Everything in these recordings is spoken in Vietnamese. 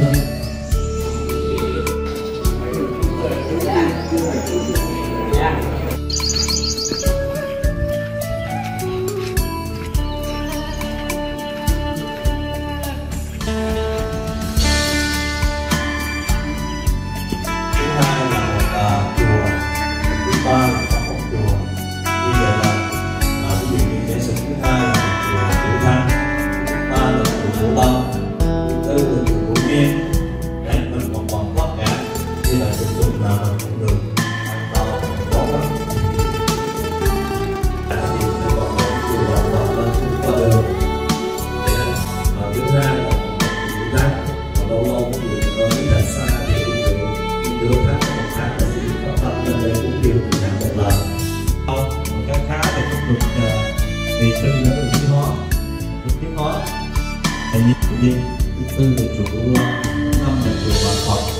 You. vì sư đã được tiếng nói được tiếng nói thầy nhìn đi thứ tư là chùa Vũ Loan năm là chùa Bà Phật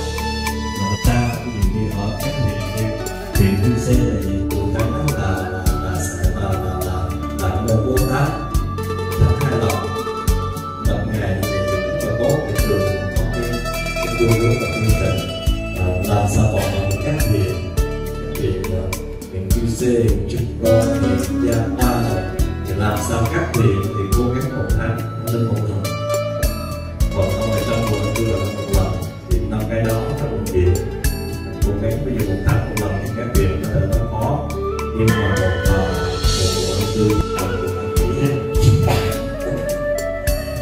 huyện Hương là gì là là sẽ là là là là một vô tháp tháp hai lòng đợt ngày thì chúng ta cái trường có cái cái phương hướng và chương trình làm sao còn ở các huyện các huyện à, huyện Hương Xê huyện Trúc Gia Ba thì làm sao các huyện thì cố gắng một tháng lên một lần còn không phải trong một tôi là một lần thì năm cái đó các bệnh viện cố gắng bây giờ một tháng một lần thì các việc nhưng mà một uh, một bộ đầu tư làm một năm kỹ hết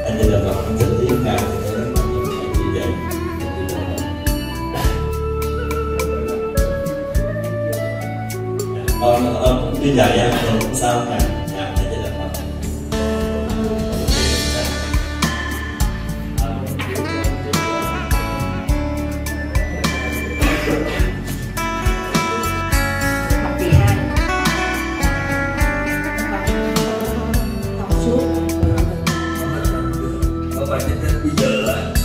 anh đây là tập rất ý cao để nó rất là như vậy con ông đi dạy á sao cả. yeah.